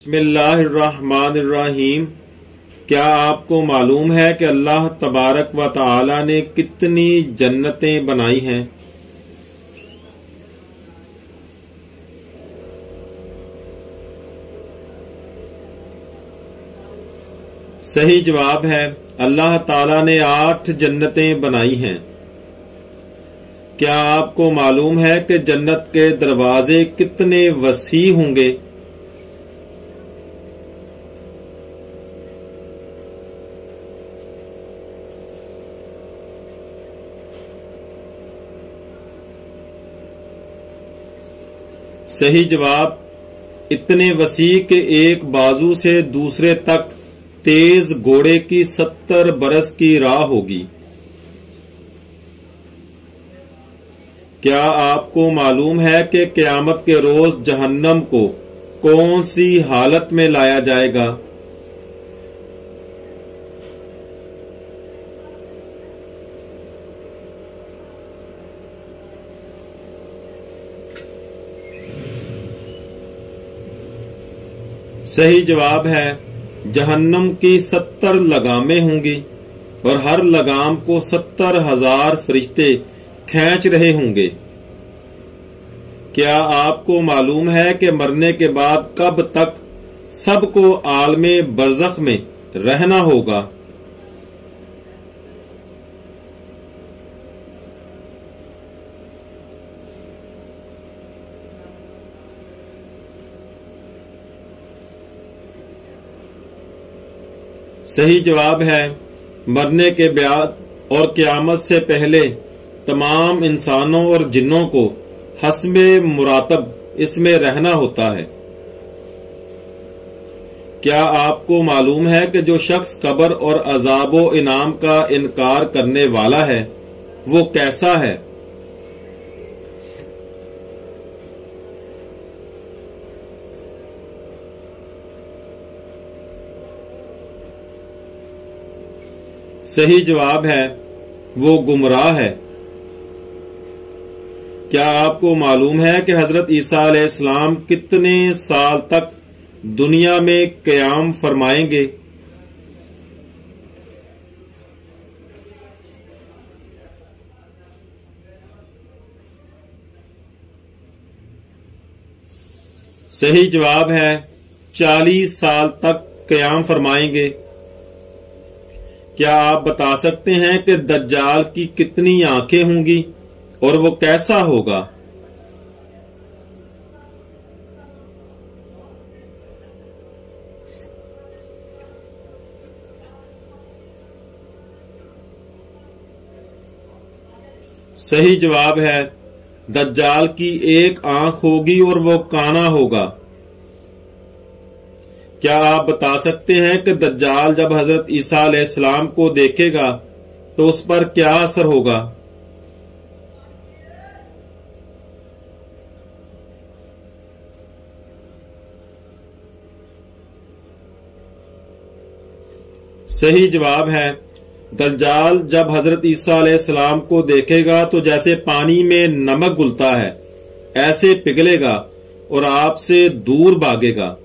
बिस्मिल्लाहिर्रहमानिर्रहीम। क्या आपको मालूम है कि अल्लाह तबारक व ताला ने कितनी जन्नतें बनाई हैं? सही जवाब है, अल्लाह ताला ने आठ जन्नतें बनाई हैं। क्या आपको मालूम है कि जन्नत के दरवाजे कितने वसी होंगे? सही जवाब, इतने वसी के एक बाजू से दूसरे तक तेज घोड़े की सत्तर बरस की राह होगी। क्या आपको मालूम है कि क्यामत के रोज जहन्नम को कौन सी हालत में लाया जाएगा? सही जवाब है, जहन्नम की सत्तर लगामें होंगी और हर लगाम को सत्तर हज़ार फरिश्ते खेच रहे होंगे। क्या आपको मालूम है कि मरने के बाद कब तक सबको आलम बरजख में रहना होगा? सही जवाब है। मरने के बाद और क्यामत से पहले तमाम इंसानों और जिन्नों को हसब मुरातब इसमें रहना होता है। क्या आपको मालूम है कि जो शख्स कबर और अजाबो इनाम का इनकार करने वाला है, वो कैसा है? सही जवाब है, वो गुमराह है। क्या आपको मालूम है कि हज़रत ईसा इस्लाम कितने साल तक दुनिया में क्याम फरमाएँगे? सही जवाब है, चालीस साल तक क्याम फरमाएँगे। क्या आप बता सकते हैं कि दज्जाल की कितनी आँखें होंगी और वो कैसा होगा? सही जवाब है, दज्जाल की एक आँख होगी और वो काना होगा। क्या आप बता सकते हैं कि दज्जाल जब हज़रत ईसा इस्लाम को देखेगा तो उस पर क्या असर होगा? सही जवाब है, दज्जाल जब हज़रत ईसा इस्लाम को देखेगा तो जैसे पानी में नमक घुलता है, ऐसे पिघलेगा और आपसे दूर भागेगा।